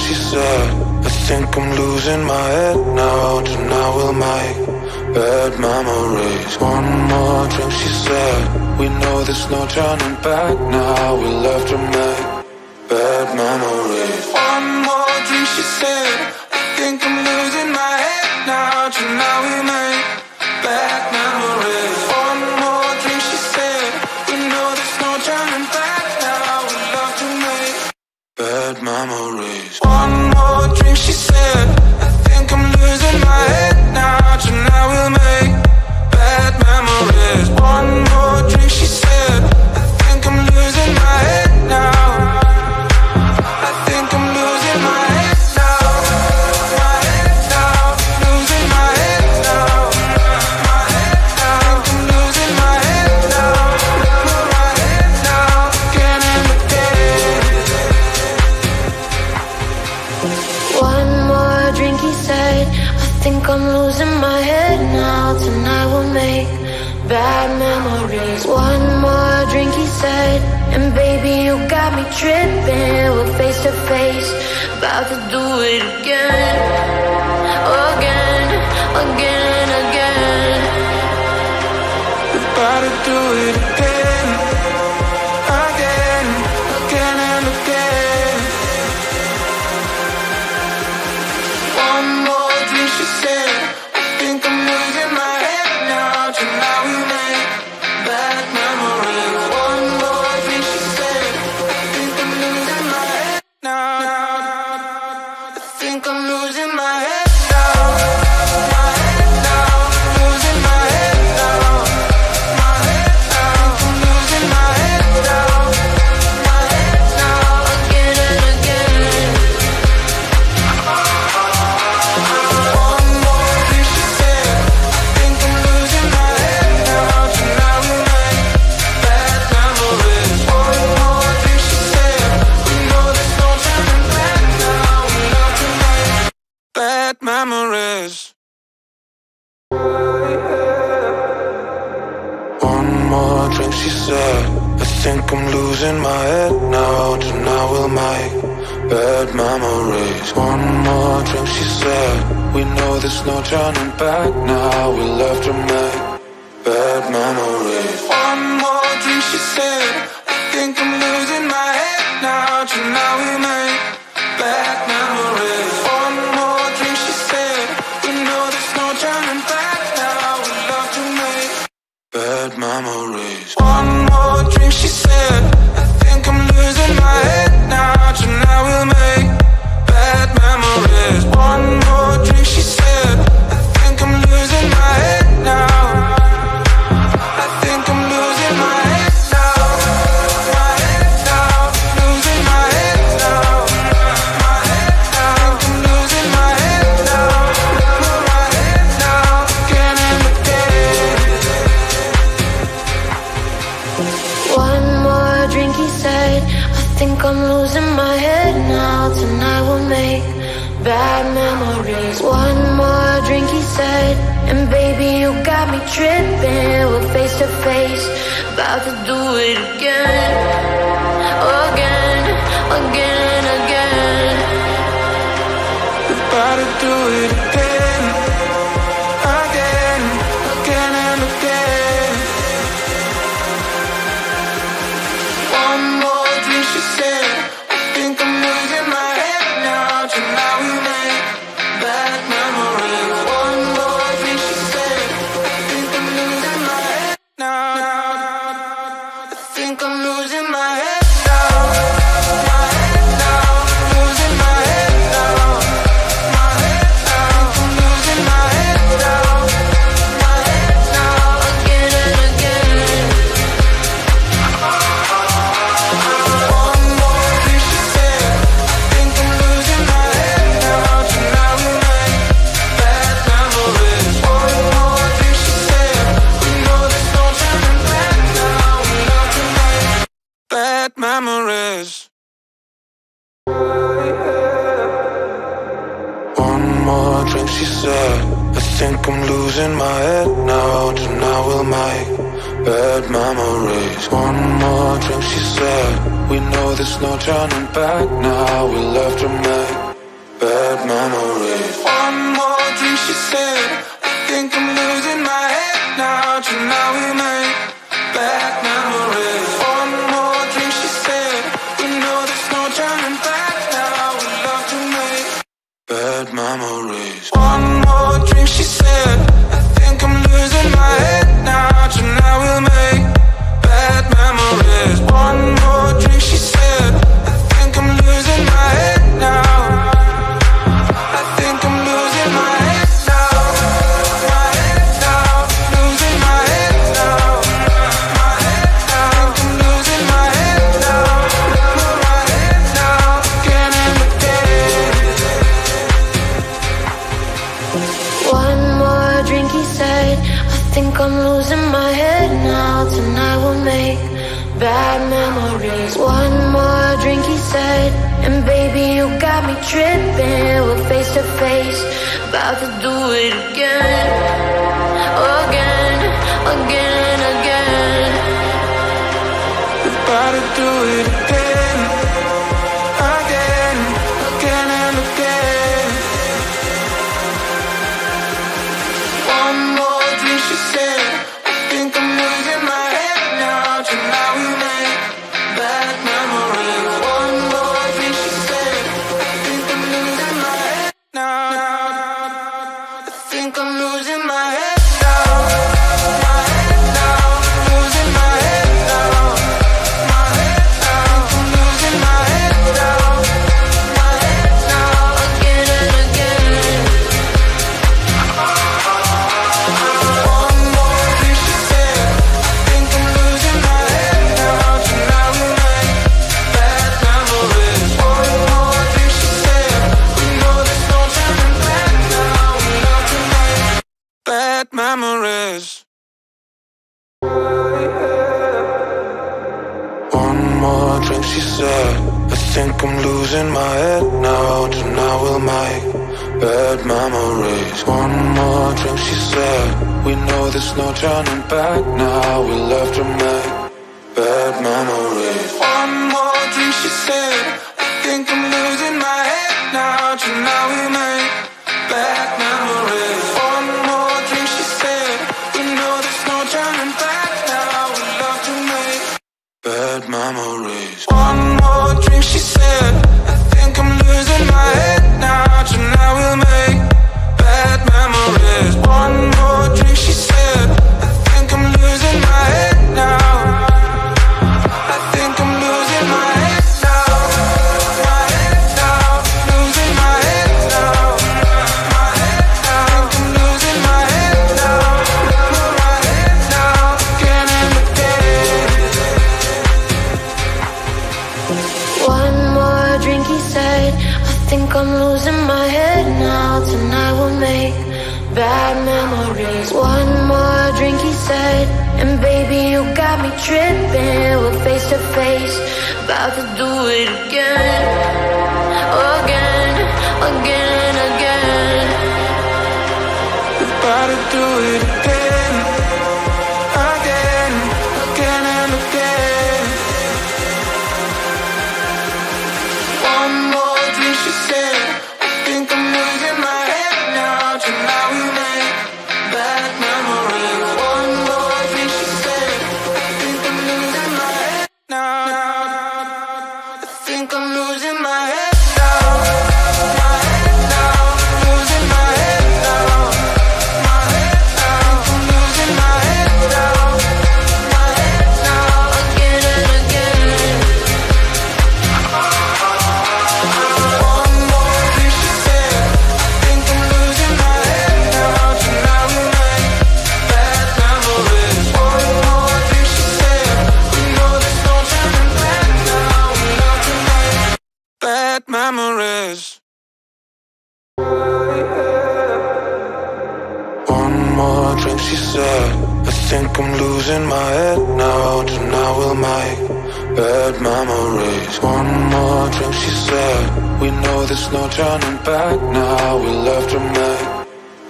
she said I think I'm losing my head now Tonight we'll make bad memories. One more drink, she said We know there's no turning back now We love to make bad memories. One more drink, she said I think I'm losing my head now Tonight we'll make I'm losing my head now. Tonight we'll make bad memories. One more drink, he said. And baby, you got me tripping. We're face to face. About to do it again. Again, again, again. About to do it again. turning back now I to do it again, again, again, again. We're about to do it again. know this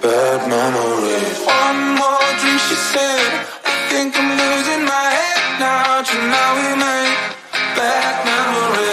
bad memories. One more drink, she said. I think I'm losing my head now. Tonight we made bad memories.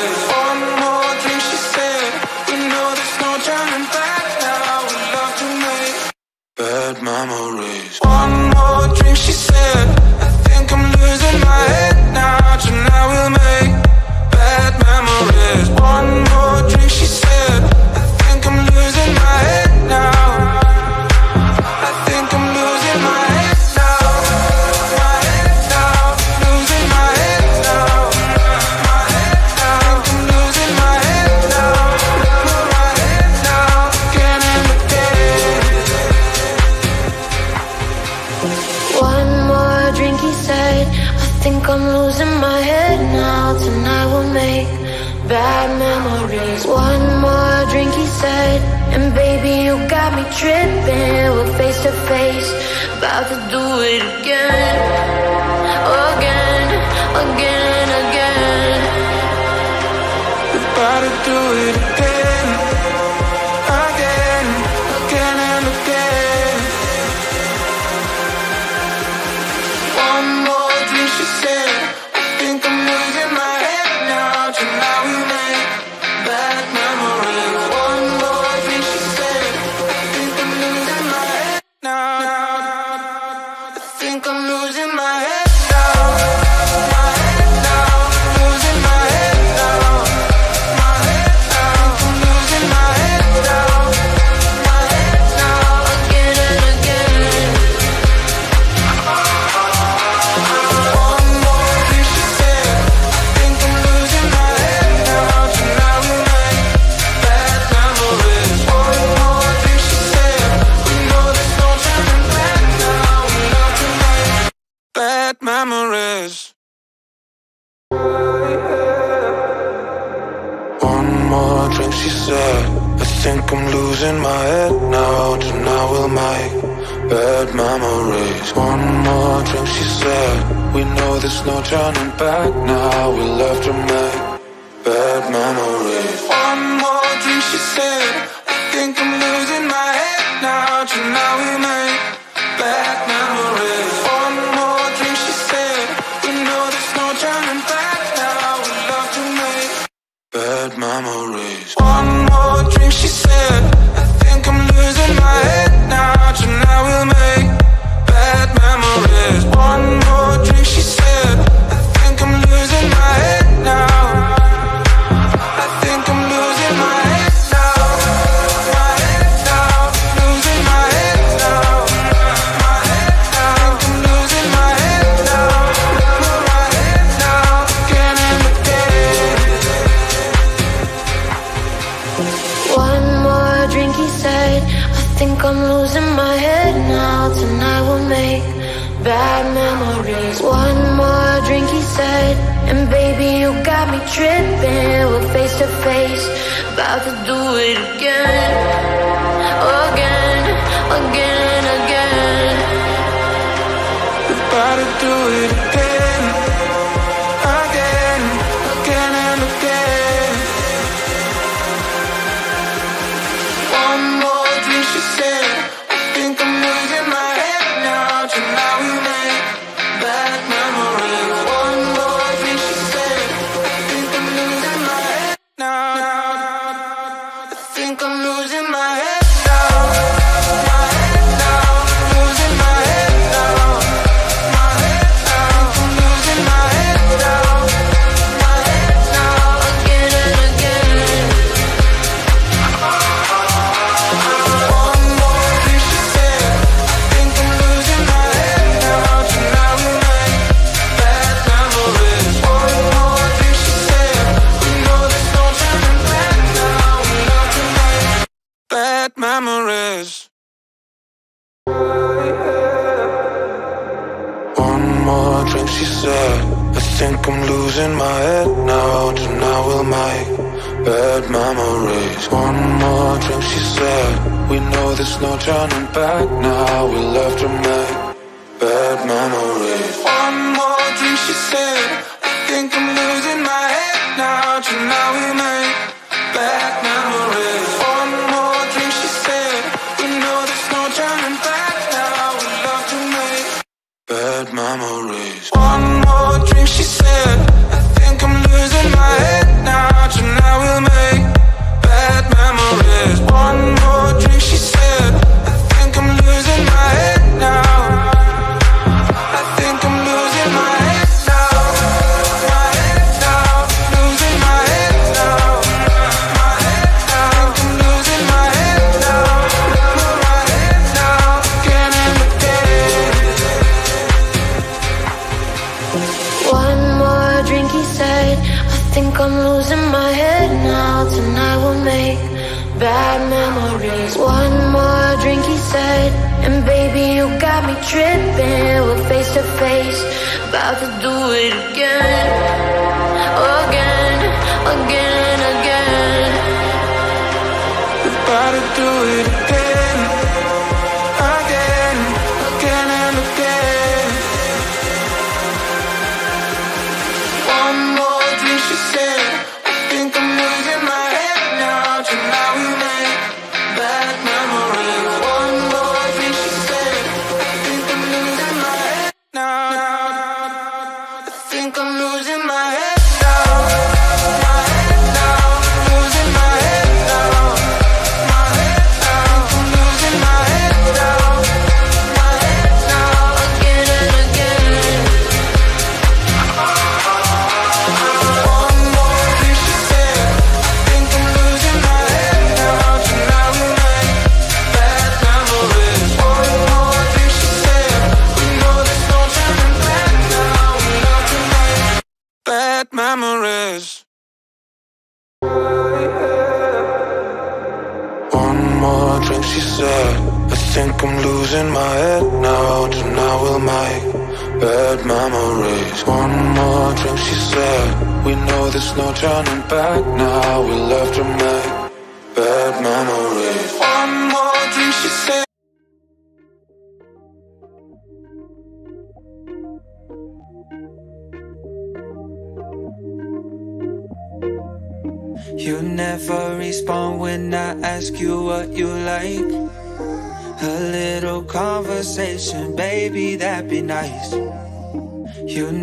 gotta do it again. more drinks, she said. I think I'm losing my head now Tonight we'll make bad memories. One more drink, she said. We know there's no turning back now. We love to make bad memories. One more drink, she said. I think I'm losing my head now Tonight we make bad memories. One more drink, he said. And baby, you got me tripping. We're face to face. About to do it again. Again, again, again. About to do it again. think I'm losing my head now Tonight we'll make bad memories. One more drink, she said. We know there's no turning back now. We love to make bad memories. One more drink, she said. I think I'm losing my head now. Tonight we make about to do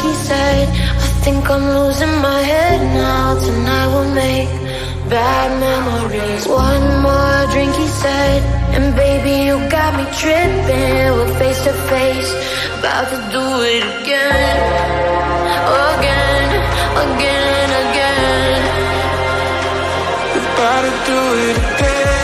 think he said I think I'm losing my head now. Tonight we'll make bad memories. One more drink, he said And baby, you got me tripping. We're face to face About to do it again Again, again, again. About to do it again.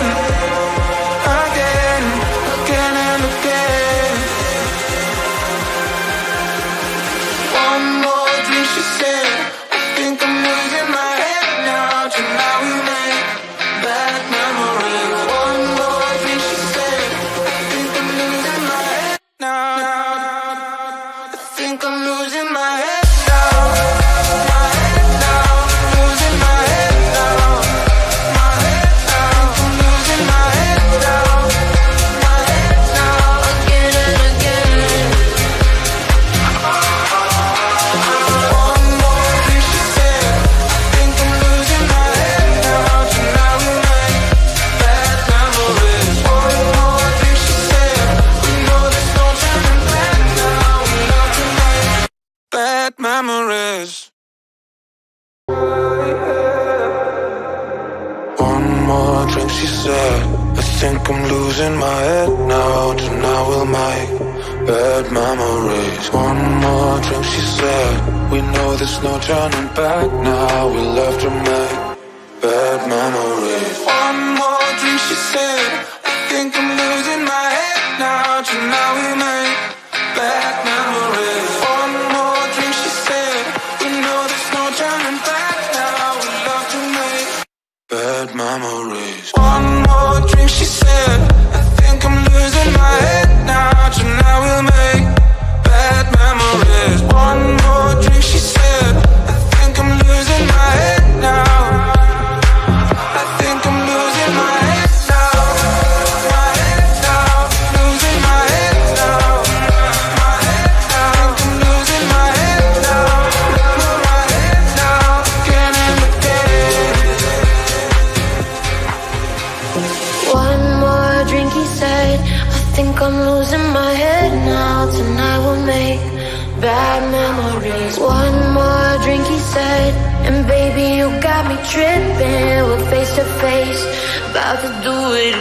About to do it.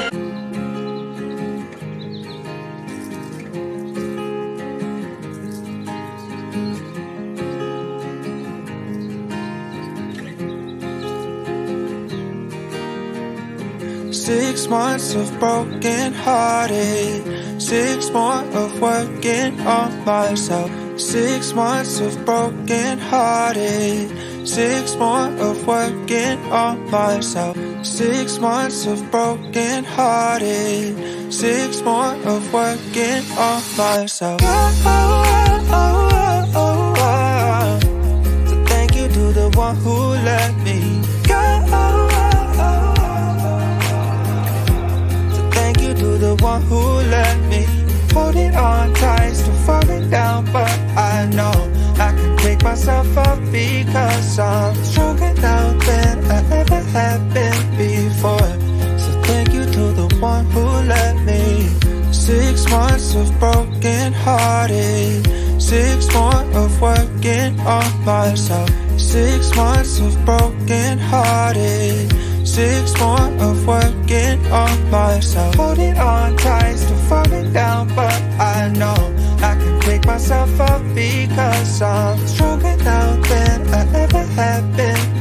Six months of broken hearted. Six more of working on myself. Six months of broken hearted. Six more of working on myself. Six months of broken hearted. Six more of working on myself. Oh, oh, oh, oh, oh. So thank you to the one who let me go. So thank you to the one who let me hold it on tight, still falling down, but I know I can pick myself up because I'm stronger now than I ever have months of broken hearted. Six more of working on myself. Six months of broken hearted. Six more of working on myself. Holding on tight, still falling down, but I know I can pick myself up because I'm stronger now than I ever have been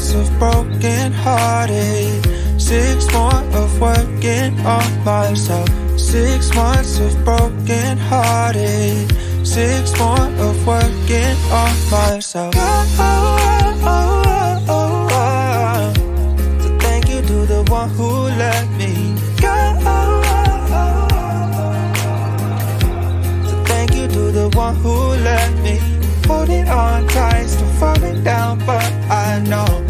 Months of broken hearted. Six more of working on myself. Six months of broken hearted. Six more of working on myself. Oh, oh, oh, oh, oh. So thank you to the one who let me go. Oh, oh, oh. So thank you to the one who let me hold it on tight, still falling down, but I know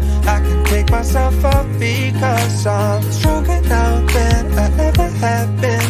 I can pick myself up because I'm stronger now than I ever have been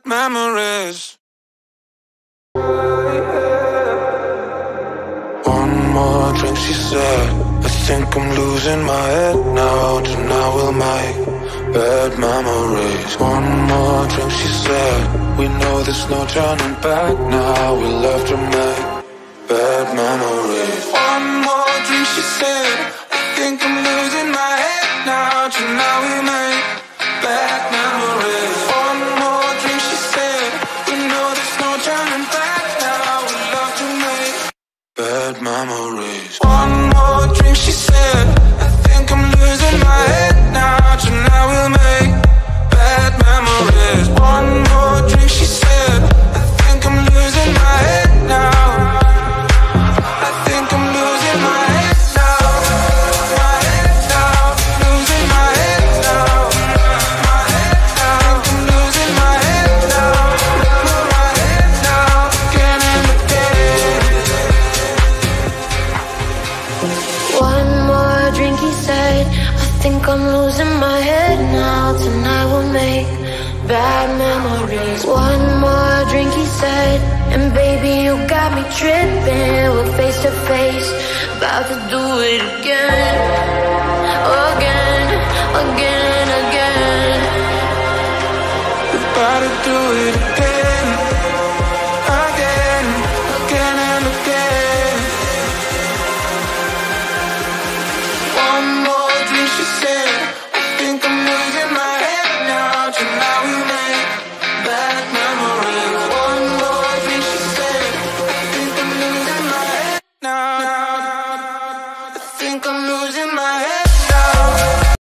like memories. One more drink, she said. I think I'm losing my head now. Tonight we'll make bad memories. One more drink, she said. We know there's no turning back now. We love to make bad memories. One more drink, she said. I think I'm losing my head now. Tonight we make do it again.